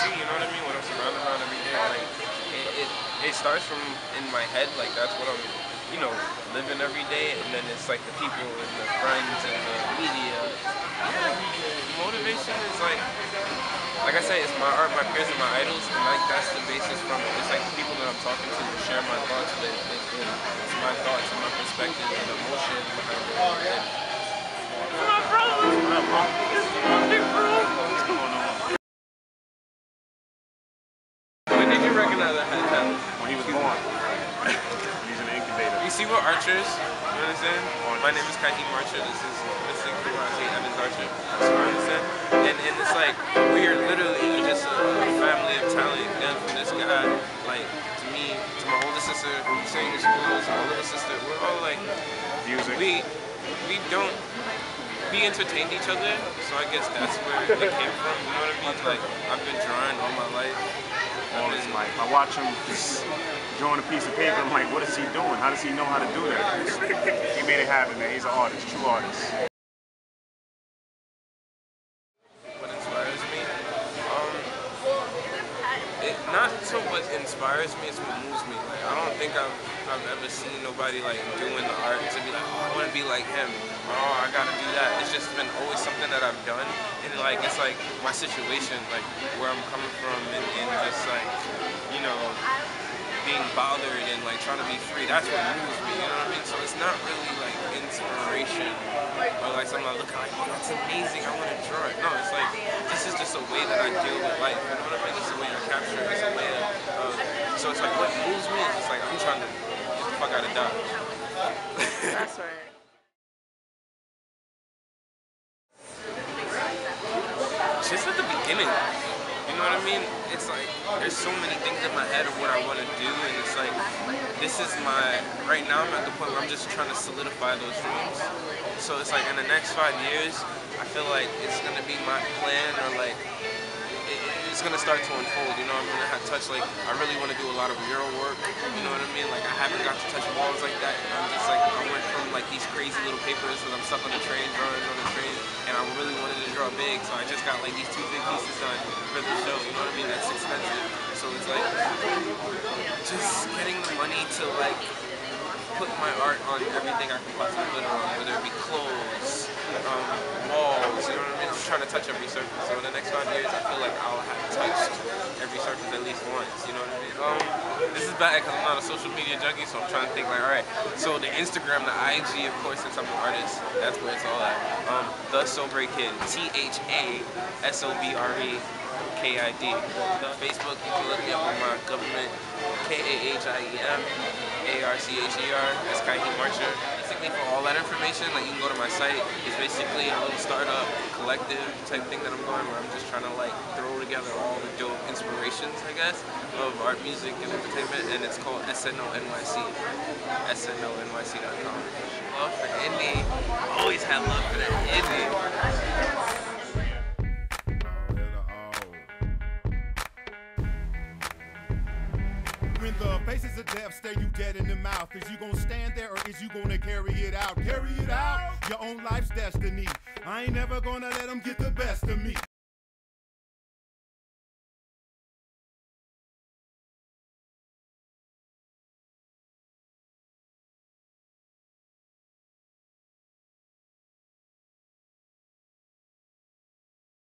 see, you know what I mean? What I'm surrounded around every day. Like, it, it, it starts from in my head, like, that's what I'm, you know, living every day. And then it's like the people and the friends and the media. Yeah, motivation is like, like I say, it's my art, my peers, and my idols. And like, that's the basis from it. It's like the people that I'm talking to who share my thoughts with. It, it, it's my thoughts and my perspective and emotion behind it. And, my brother! My big recognize I had talent? When he was born. He's an incubator. You see what archers, you understand? My name is Kahiem Archer. This is Mr. Karate Evans Archer. You understand? And, and it's like, we are literally just a, family of talent. And for this guy, like, to me, to my older sister who's who sings blues, my little sister, we're all like, Music. we, we don't, we entertained each other, so I guess that's where it came from. You know what I mean? Like, I've been drawing all my life. All his life. I watch him just drawing a piece of paper. I'm like, what is he doing? How does he know how to do that? he made it happen, man. He's an artist, true artist. what inspires me. Um, it not so what inspires me, it's what moves me. Like I don't think I've I've ever seen nobody like doing the art to be like, oh, I want to be like him. Oh, I gotta do that. It's just been always something that I've done, and like it's like my situation, like where I'm coming from, and, and just like you know being bothered and like trying to be free. That's what moves me. You know what I mean? So it's not really like inspiration or like something I look at like, oh, that's amazing. I want to draw it. No, it's like this is just a way that I deal with life. You know what I mean? It's a way to capture. it. It's a way of. of so it's like what moves me is just like I'm trying to get the fuck out of Dodge. That's right. just at the beginning. You know what I mean? It's like there's so many things in my head of what I want to do, and it's like this is my right now. I'm at the point where I'm just trying to solidify those dreams. So it's like in the next five years, I feel like it's gonna be my plan, or like it's gonna start to unfold. You know, I'm gonna have touch like I really want to do a lot of mural work. You know what I mean? Like I haven't got to touch walls like that. And I'm just like I went from like these crazy little papers that I'm stuck on the train drawing on the train, and I really wanted to draw big, so I just got like these two big pieces done for the show. You know what I mean? That's expensive. So it's like just getting the money to like put my art on everything I can possibly put on, whether it be clothes, um, walls, you know what I mean? I'm trying to touch every surface. So in the next five years, I feel like I'll have touched every surface at least once, you know what I mean? Um, this is bad because I'm not a social media junkie, so I'm trying to think like, all right, so the Instagram, the IG, of course, since I'm an artist, that's where it's all at. Um, the Sobre Kid, T-H-A-S-O-B-R-E. K-I-D. Facebook, you can look me up on my government, K-A-H-I-E-M, A-R-C-H-E-R, that's Kahiem Archer. Basically, for all that information, like you can go to my site. It's basically a little startup, collective type thing that I'm going where I'm just trying to like throw together all the dope inspirations, I guess, of art, music, and entertainment, and it's called SNO NYC, SNONYC.com. Love for indie. Always have love for that the death stare you dead in the mouth, is you gonna stand there or is you gonna carry it out? Carry it out, your own life's destiny. I ain't never gonna let them get the best of me.